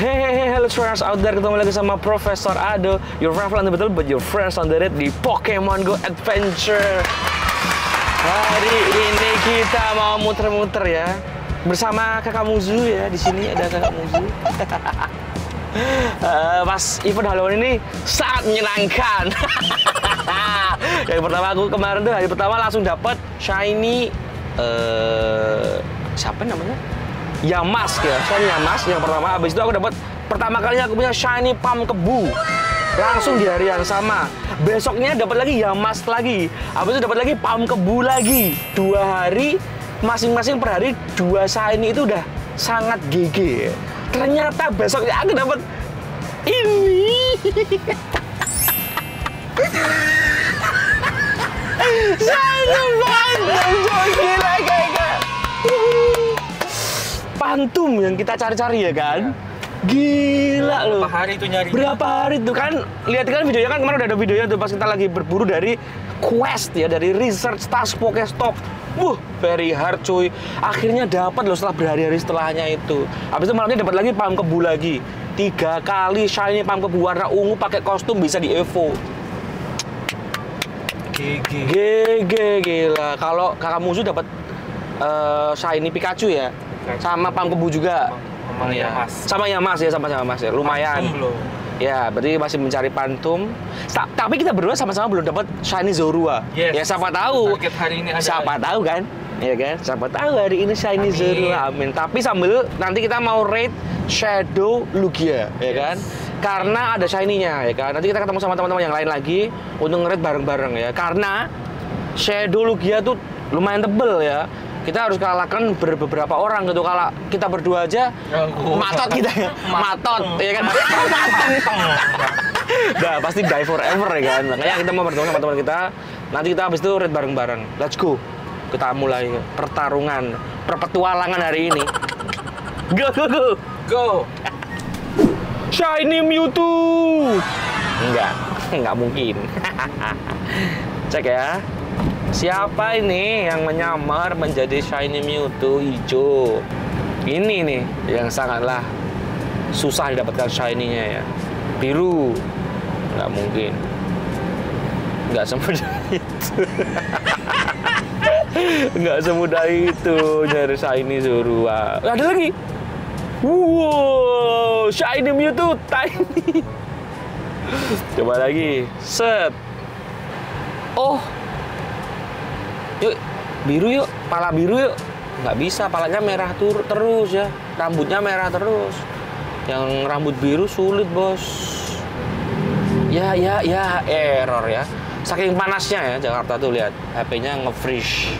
Hey, hello trainers out there, ketemu lagi sama Profesor Ado. Your the betul, but your friends on the red di Pokemon Go Adventure. Hari ini kita mau muter-muter ya. Bersama kakak Muzu ya, di sini ada kakak Muzu. Eh, Pas event Halloween ini sangat menyenangkan. Yang pertama aku kemarin tuh hari pertama langsung dapat shiny eh siapa namanya? Yamas ya, shiny Yamas yang pertama. Habis itu aku dapat pertama kalinya aku punya shiny Pam Kebu. Langsung di hari yang sama. Besoknya dapat lagi Yamas lagi. Habis itu dapat lagi Pam Kebu lagi. Dua hari masing-masing per hari dua shiny itu udah sangat GG. Ternyata besoknya aku dapat ini. Shiny coy, gila kayak Pantum yang kita cari-cari ya kan? Gila loh. Berapa hari itu nyari? Berapa hari tuh kan? Lihat kan videonya kan kemarin udah ada videonya tuh pas kita lagi berburu dari quest ya dari research task Pokestop. Wuh, very hard cuy. Akhirnya dapat loh setelah berhari-hari setelahnya itu. Habis itu malamnya dapat lagi pam kebu lagi. Tiga kali shiny pam kebu warna ungu pakai kostum bisa di Evo. GG. GG gila. Kalau kakak musuh dapat eh, shiny Pikachu ya. Pikachu. Sama pam kebu juga. Sama Iya. Yamas. Sama Yamas ya, sama sama Mas ya. Lumayan. Belum. Ya, berarti masih mencari Pantum. Ta- tapi kita berdua sama-sama belum dapat shiny Zorua. Yes. Ya siapa tahu. Target hari ini ada. Siapa tahu kan? Ya kan? Siapa tahu hari ini shiny Amin. Zorua. Amin. Tapi sambil nanti kita mau raid Shadow Lugia, ya Yes. kan? Karena ada shiny-nya, ya kan? Nanti kita ketemu sama teman-teman yang lain lagi untuk nge-raid bareng-bareng ya. Karena Shadow Lugia tuh lumayan tebel ya. Kita harus kalahkan ber- beberapa orang gitu. Kalau kita berdua aja Oh. matot kita ya. Matot, ya kan? Nah, pasti die forever ya kan. Makanya kita mau bertemu sama teman kita. Nanti kita habis itu raid bareng-bareng. Let's go. Kita mulai pertarungan, perpetualangan hari ini. Go, go, go. Go. Shiny Mewtwo. Enggak, enggak mungkin. Cek ya. Siapa ini yang menyamar menjadi Shiny Mewtwo hijau? Ini nih yang sangatlah susah didapatkan shiny-nya ya. Biru. Enggak mungkin. Enggak semudah itu. Enggak semudah itu nyari shiny Zorua. Ada lagi. Wow, shiny Mewtwo tiny. Coba lagi. Set. Oh. Yuk, biru yuk. Pala biru yuk. Nggak bisa, palanya merah tur terus ya. Rambutnya merah terus. Yang rambut biru sulit, Bos. Ya, ya, ya, error ya. Saking panasnya ya Jakarta tuh lihat. HP-nya nge-freeze.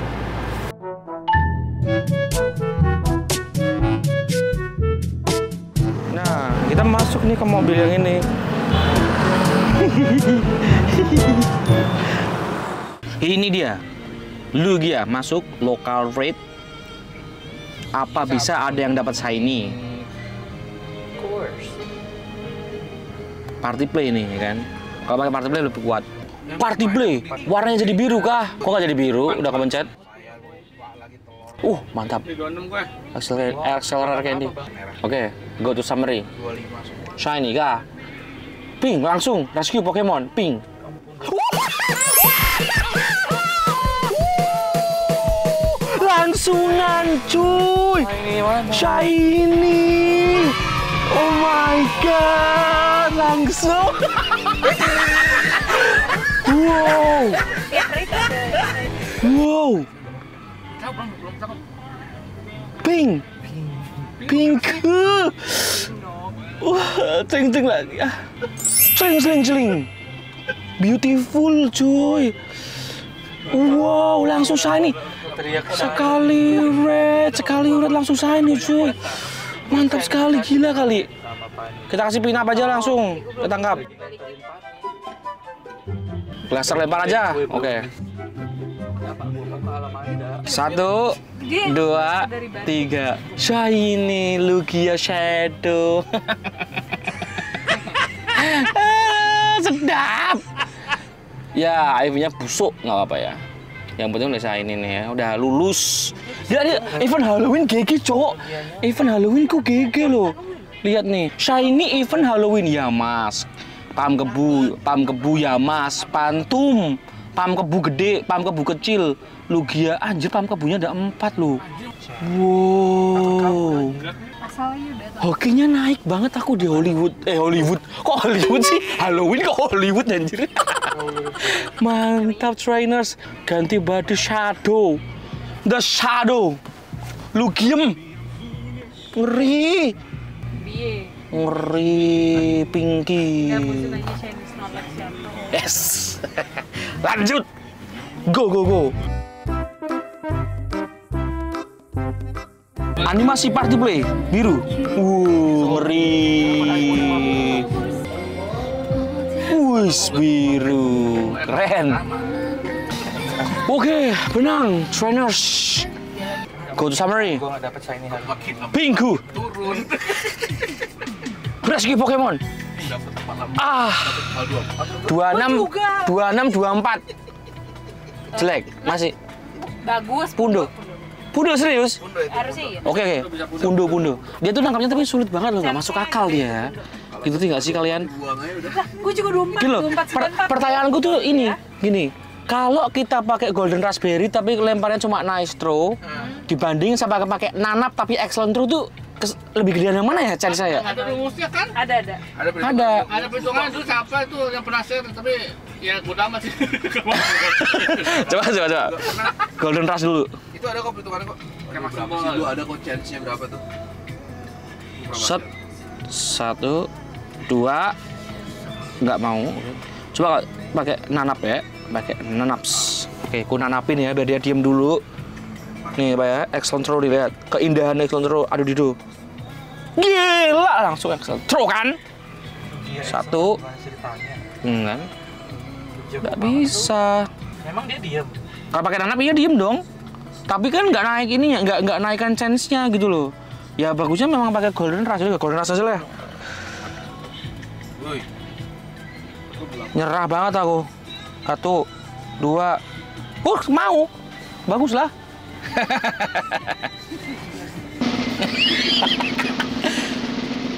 Nah, kita masuk nih ke mobil yang ini. ini dia. Lugia masuk local rate. Apa bisa ada yang dapat shiny? Of course. Party play nih, ya kan? Kalau pakai party play lebih kuat. Party play, warnanya jadi biru kah? Kok nggak jadi biru? Udah kepencet? Uh, mantap. 26 gue. Accelerate, accelerate candy. Oke, go to summary. 25. Shiny kah? Ping, langsung. Rescue Pokemon. Ping. Langsungan cuy. Shiny. Oh my god. Langsung. wow. Wow. Pink. Pink. Wah, ceng ceng lagi. Ah. Ceng ceng ceng. Beautiful cuy. Wow, langsung shiny. Sekali red, sekali red langsung shiny cuy. Mantap sekali, gila kali. Kita kasih pin apa aja langsung. Ketangkap. Laser lempar aja. Oke. Satu, dua, tiga. Shiny Lugia Shadow. Ah, Sedap. Ya, airnya busuk nggak apa-apa ya. Yang penting udah shiny nih ya, udah lulus. Dia event Halloween GG cowok. Event Halloween kok GG loh. Lihat nih, shiny event Halloween ya mas. Pam kebu, pam kebu ya mas. Pantum, pam kebu gede, pam kebu kecil. Lugia, anjir pam kebunya ada empat loh. Wow. Udah. Hokinya naik banget aku di Hollywood. Eh Hollywood. Kok Hollywood sih? Halloween kok Hollywood anjir. Mantap trainers. Ganti baju shadow. The shadow. Lugium. Ngeri. Biye. Ngeri Pinky. Yes. Lanjut. Go go go. Animasi party play biru. Uh, ngeri. Wis biru. Keren. Oke, benang trainers. Go to summary. Pinku. turun. Rescue Pokemon. Ah, Dua dua. 26 juga. 26 24. Jelek, masih Bagus. Pundo. Pundo serius? Bunda itu. Iya. Oke oke, pundo pundo. Dia tuh nangkapnya tapi sulit banget loh, nggak masuk akal dia. Gitu tuh nggak sih kalian? Lah, gue juga 24, Gini loh, 24, per- 94. pertanyaanku tuh ini, gini. Kalau kita pakai golden raspberry tapi lemparnya cuma nice throw, dibanding sama pakai nanap tapi excellent throw tuh kes- lebih gedean yang mana ya chance saya? Ada rumusnya kan? Ada, ada. Ada perhitungan. Ada. Ada perhitungan itu siapa itu yang pernah share tapi ya udah amat sih. coba coba coba. Golden rush dulu. Itu ada kok perhitungannya kok. Kayak Berapa maksimal. sih? Lu ada kok chance-nya berapa tuh? Berapa Set ada? satu dua nggak mau. Coba pakai nanap ya, pakai nanaps. Oke, ku nanapin ya biar dia diem dulu. Nih, Pak ya, excellent throw dilihat. Keindahan excellent throw. Aduh didu. Gila, langsung excellent throw kan? Satu. Enggak. Nggak bisa. Memang dia diam. Kalau pakai nanap iya diem dong. Tapi kan nggak naik ininya, nggak nggak naikkan chance-nya gitu loh. Ya bagusnya memang pakai golden rush aja, golden rush aja lah. Nyerah banget aku. Satu, dua, uh mau, bagus lah.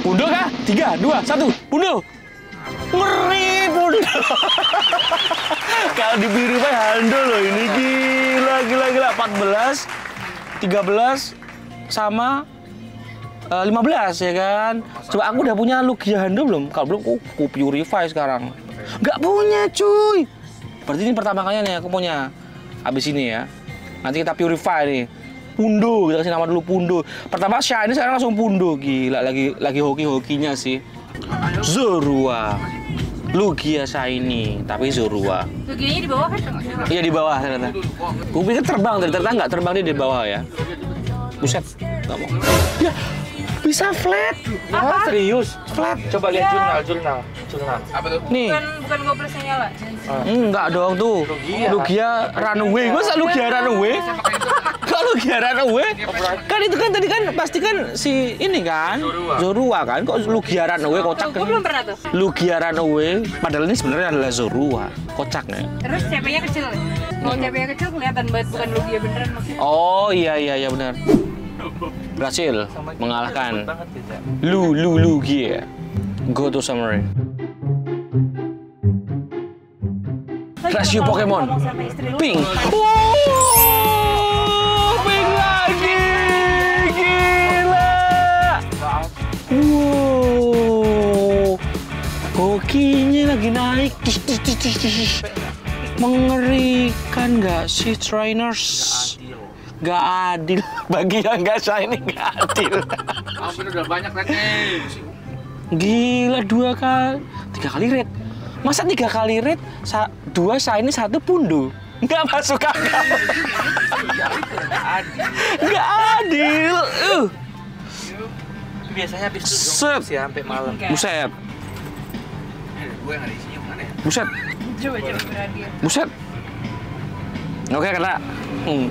Pundo kah? Tiga, dua, satu, pundo. Ngeri pundo. Kalau di biru Pak Hando loh ini gila gila gila 14 13 sama eh, 15 ya kan. Coba aku udah punya Lugia Hando belum? Kalau belum aku, aku purify sekarang. Nggak punya cuy. Berarti ini pertama kalinya nih aku punya. Habis ini ya. Nanti kita purify nih. Pundo, kita kasih nama dulu Pundo. Pertama shiny sekarang langsung Pundo. Gila lagi lagi hoki-hokinya sih. Zorua. Lugia shiny, tapi Zorua. Gini di bawah kan? Iya di bawah ternyata. Gue pikir terbang, ternyata nggak terbang dia di bawah ya. Buset, nggak mau. Ya, bisa flat. Apa? serius, flat. Coba lihat Iya. jurnal, jurnal, jurnal. Apa tuh? Nih, Bukan, bukan gopresnya nyala. enggak dong tuh. Lugia runaway, gue selalu Lugia runaway. Kok Lugia runaway? Kan itu kan tadi kan pasti kan si ini kan Zorua kan. Kok Lugia runaway kocak Gue belum kan? pernah tuh. Lugia runaway, padahal ini sebenarnya adalah Zorua. Kocak ya. Terus CP-nya kecil. Kalau CP-nya kecil kelihatan banget bukan Lugia beneran maksudnya. Oh iya iya iya benar. Berhasil mengalahkan Banget ya. Lu Lu Lugia. Go to summary. Rasio Pokemon. lu, Pink. Wow, pink lagi. Gila. Wow. Hokinya lagi naik. Mengerikan nggak sih trainers? Gak adil. Bagi yang nggak shiny nggak adil. Ampun udah banyak nih. Gila dua kali, tiga kali red. Masa tiga kali red, sa dua shiny satu pundo? Nggak masuk akal. Nggak adil. Uh. Biasanya habis itu Set. sih sampai malam. Buset, Gue yang ada isinya mana ya? buset, Coba coba berani. buset. Oke kena. Hmm.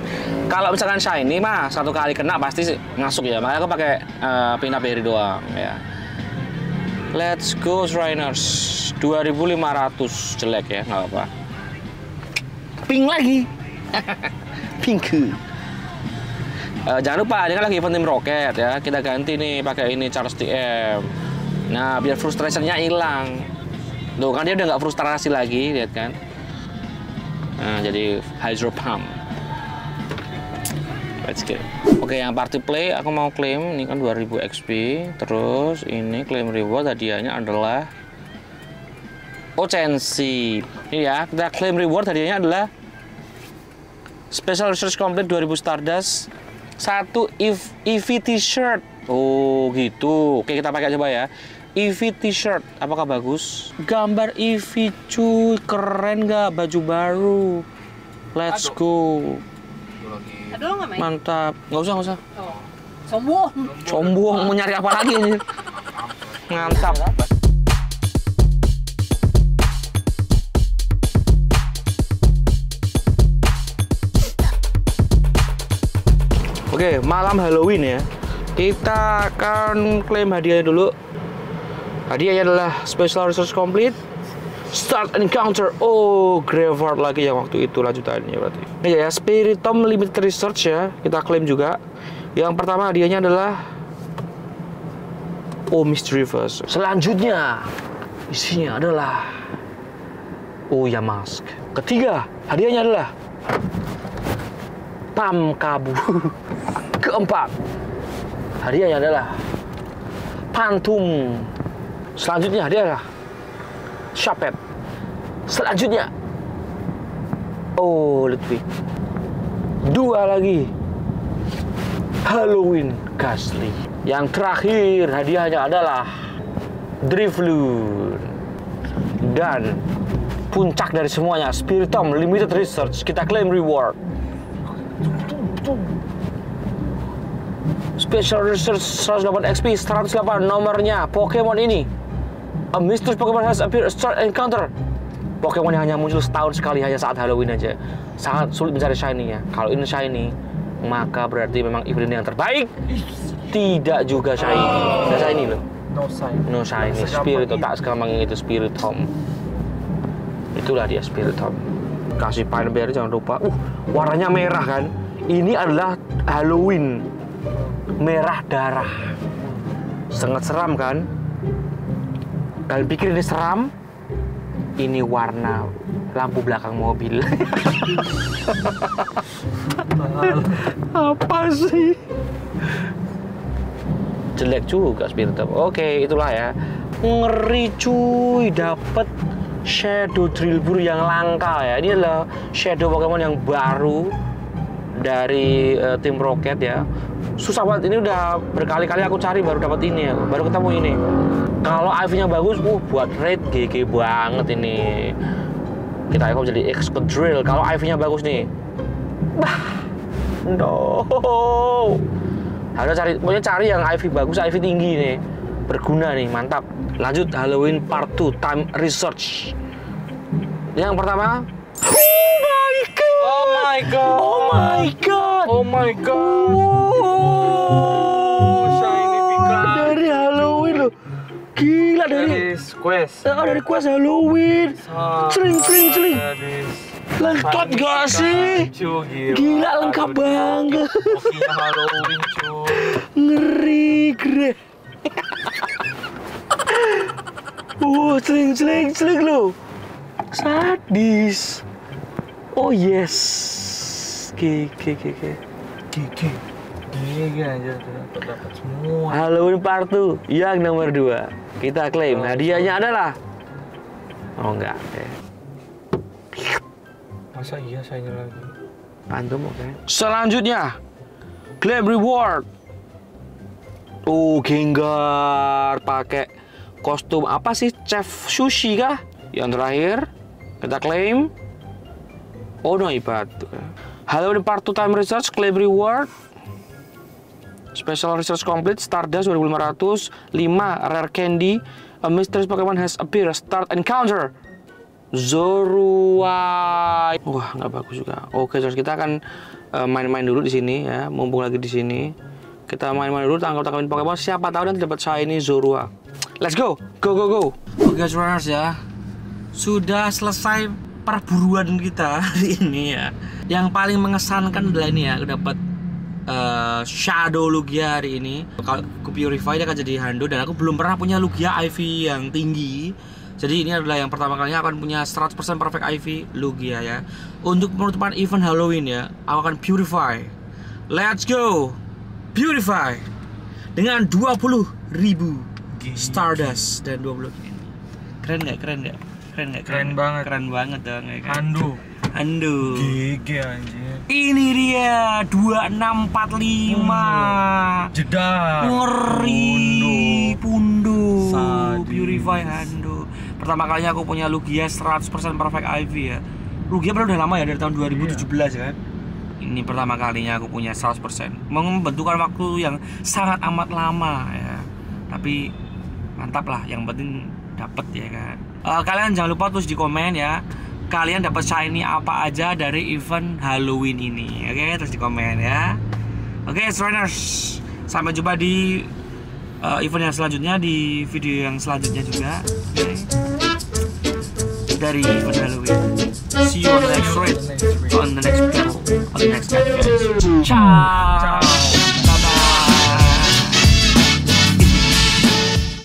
Kalau misalkan shiny mah satu kali kena pasti sih masuk ya. Makanya aku pakai uh, Pina Berry doang ya. Let's go Trainers 2500 jelek ya nggak apa. Pink lagi. Pink. Eh, jangan lupa ini kan lagi event tim roket ya. Kita ganti nih pakai ini Charles TM. Nah, biar frustrasinya hilang. Tuh kan dia udah nggak frustrasi lagi, lihat kan. Nah, jadi hydro pump. Let's go. Oke, yang party play aku mau klaim ini kan 2000 XP. Terus ini klaim reward hadiahnya adalah Ocensi. Ini ya, kita klaim reward hadiahnya adalah Special Research Complete 2000 Stardust. Satu EV, T-shirt. Oh, gitu. Oke, kita pakai coba ya. EV T-shirt, apakah bagus? Gambar EV cuy, keren gak baju baru? Let's go. Ada lo nggak main? Mantap. Nggak usah, nggak usah. Oh. Sombong. Sombong mau nyari apa lagi ini? Mantap. Oke, malam Halloween ya. Kita akan klaim hadiahnya dulu. Hadiahnya adalah Special Research Complete. Start Encounter. Oh, Graveyard lagi yang waktu itu lanjutannya berarti. Ini ya, Spiritom Limited Research ya. Kita klaim juga. Yang pertama hadiahnya adalah Oh Mystery Verse. Selanjutnya isinya adalah Oh ya Mask. Ketiga hadiahnya adalah Pam Kabu. Keempat hadiahnya adalah Pantum. Selanjutnya hadiah adalah Shapet. Selanjutnya Oh Ludwig. Dua lagi Halloween Ghastly. Yang terakhir hadiahnya adalah Drifloon. Dan puncak dari semuanya Spiritomb Limited Research kita klaim reward. Special Research 108 XP 108 nomornya Pokemon ini A mysterious Pokemon has appeared start encounter. Pokemon yang hanya muncul setahun sekali hanya saat Halloween aja. Sangat sulit mencari shiny-nya. Kalau ini shiny maka berarti memang event ini yang terbaik. Tidak juga shiny. Tidak shiny loh. No sign. no shiny. Spirit tak segampang itu spirit home. Itulah dia spirit home. Kasih pineberry jangan lupa. Uh warnanya merah kan? Ini adalah Halloween. Merah darah. Sangat seram kan kalian pikir ini seram ini warna lampu belakang mobil apa sih jelek juga spirit Up. Oke, itulah ya. Ngeri cuy, dapat Shadow Drillbur yang langka ya. Ini adalah Shadow Pokemon yang baru dari eh, tim Rocket ya. Susah banget ini udah berkali-kali aku cari baru dapat ini ya. Baru ketemu ini. Kalau IV-nya bagus, uh buat raid GG banget ini. Kita akan jadi Excadrill kalau IV-nya bagus nih. Bah. No. Harus cari, pokoknya cari yang IV bagus, IV tinggi nih. Berguna nih, mantap. Lanjut Halloween Part 2 Time Research. Yang pertama, Oh my god. Oh my god. Oh my god. Oh my god. Wow. Gila dari quest. Ah, dari quest Halloween. Celing, celing. Dari Lengkap gak sih? Gila. Gila lengkap banget. Halloween cuy. Ngeri, gre. Wow, celing, celing, celing lo. Sadis. Oh yes. Oke, oke, oke, oke. Gigi aja dapat dapat semua. Halloween Part 2 yang nomor 2. Kita klaim hadiahnya adalah Oh enggak, oke. Masa iya saya lagi? Pantum oke. Selanjutnya claim reward. Oh, Gengar pakai kostum apa sih? Chef sushi kah? Yang terakhir kita klaim Oh no ibat. Halloween Part 2 Time Research claim reward. Special Research Complete Stardust 2500 5 Rare Candy A Mysterious Pokemon has appeared Start Encounter. Zorua Wah nggak bagus juga. Oke terus kita akan eh, main-main dulu di sini ya. Mumpung lagi di sini. Kita main-main dulu tangkap-tangkapin Pokemon. Siapa tahu nanti dapat shiny Zorua. Let's go. Go go go. Oke runners ya. Sudah selesai perburuan kita hari ini ya. Yang paling mengesankan adalah ini ya. Dapat eh, Shadow Lugia hari ini. Kalau aku purify dia akan jadi Hando dan aku belum pernah punya Lugia IV yang tinggi. Jadi ini adalah yang pertama kalinya akan punya 100% perfect IV Lugia ya. Untuk penutupan event Halloween ya, aku akan purify. Let's go. Purify dengan 20.000 ribu Stardust dan 20 ini. Keren nggak? Keren nggak? Keren nggak? Keren banget. Keren banget dong ya kan? Ando. Ando. GG anjir. Ini dia 2645. Jedar. Ngeri. Sadis. Purify Hando. Pertama kalinya aku punya Lugia 100% perfect IV ya. Lugia baru udah lama ya dari tahun 2017 kan. Ini pertama kalinya aku punya 100%. Membentukkan waktu yang sangat amat lama ya. Tapi mantap lah, yang penting dapat ya kan. Eh, kalian jangan lupa terus di komen ya. Kalian dapat shiny apa aja dari event Halloween ini. Oke, terus di komen ya. Oke, Strainers. Sampai jumpa di uh, event yang selanjutnya di video yang selanjutnya juga. Oke. Dari event Halloween. See you on the next raid, on the next battle, on the next match, guys. Ciao.